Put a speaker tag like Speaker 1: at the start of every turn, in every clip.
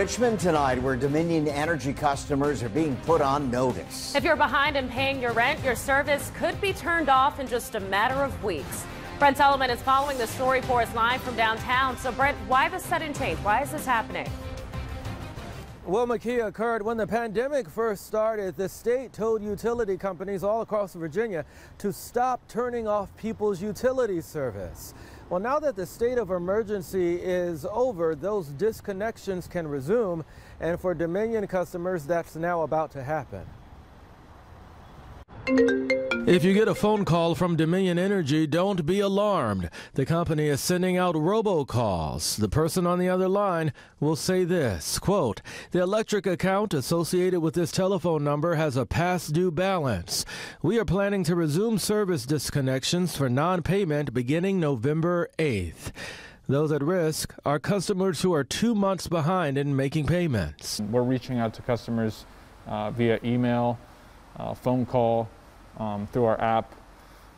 Speaker 1: Richmond tonight, where Dominion Energy customers are being put on notice.
Speaker 2: If you're behind in paying your rent, your service could be turned off in just a matter of weeks. Brent Solomon is following the story for us live from downtown. So, Brent, why the sudden change? Why is this happening?
Speaker 3: Well, McKee occurred when the pandemic first started. The state told utility companies all across Virginia to stop turning off people's utility service. Well, now that the state of emergency is over, those disconnections can resume. And for Dominion customers, that's now about to happen. If you get a phone call from Dominion Energy, don't be alarmed. The company is sending out robocalls. The person on the other line will say this, quote, "The electric account associated with this telephone number has a past due balance. We are planning to resume service disconnections for non-payment beginning November 8th." Those at risk are customers who are two months behind in making payments.
Speaker 4: We're reaching out to customers uh, via email, uh, phone call, um, through our app.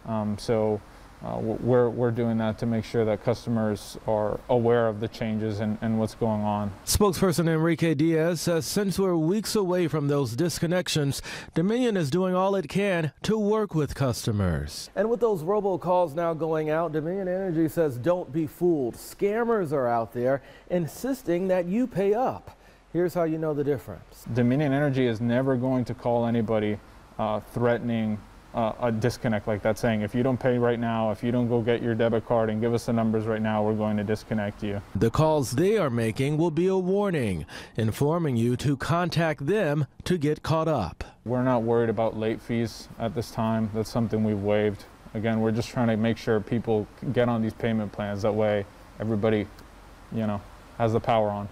Speaker 4: Um, so uh, we're, we're doing that to make sure that customers are aware of the changes and, and what's going on.
Speaker 3: Spokesperson Enrique Diaz says since we're weeks away from those disconnections, Dominion is doing all it can to work with customers. And with those robocalls now going out, Dominion Energy says don't be fooled. Scammers are out there insisting that you pay up. Here's how you know the difference.
Speaker 4: Dominion Energy is never going to call anybody uh, threatening uh, a disconnect like that, saying if you don't pay right now, if you don't go get your debit card and give us the numbers right now, we're going to disconnect you.
Speaker 3: The calls they are making will be a warning, informing you to contact them to get caught up.
Speaker 4: We're not worried about late fees at this time. That's something we've waived. Again, we're just trying to make sure people get on these payment plans. That way, everybody, you know, has the power on.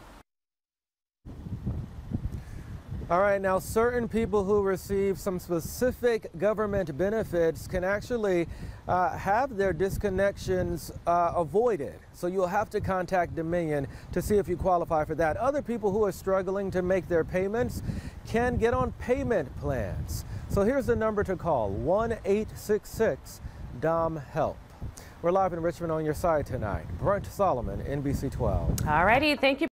Speaker 3: All right, now certain people who receive some specific government benefits can actually uh, have their disconnections uh, avoided. So you'll have to contact Dominion to see if you qualify for that. Other people who are struggling to make their payments can get on payment plans. So here's the number to call 1 866 DOM HELP. We're live in Richmond on your side tonight. Brent Solomon, NBC 12.
Speaker 2: All righty, thank you.